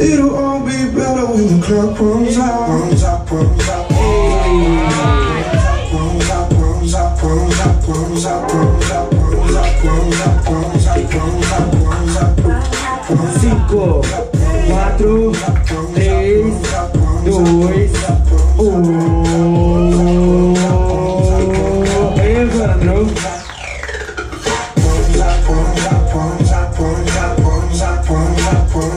It'll all be better when the clock runs out, runs out, runs out. Cinco.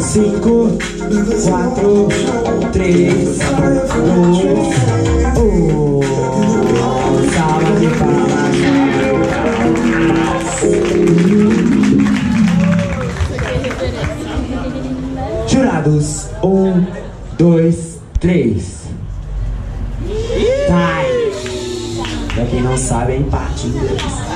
Cinco, quatro, três, dois, um. Salva de palmas. Jurados, um, dois, três. Time. Pra quem não sabe, é empate em.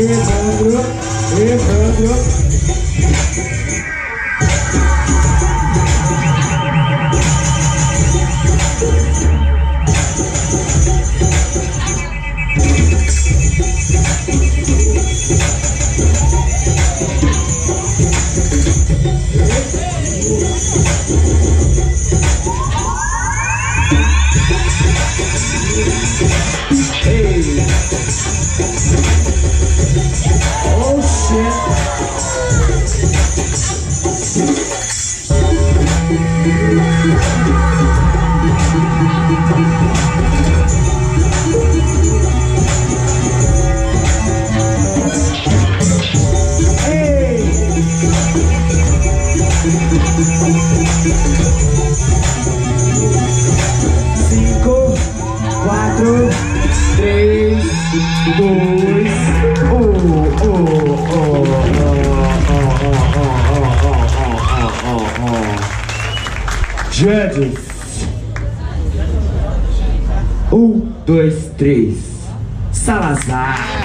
Tiếp theo bước, tiếp theo bước. Cinco, quatro, três, dois, um, oh, oh, oh, Judges. Um, dois, três. Salazar.